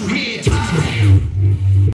You hear?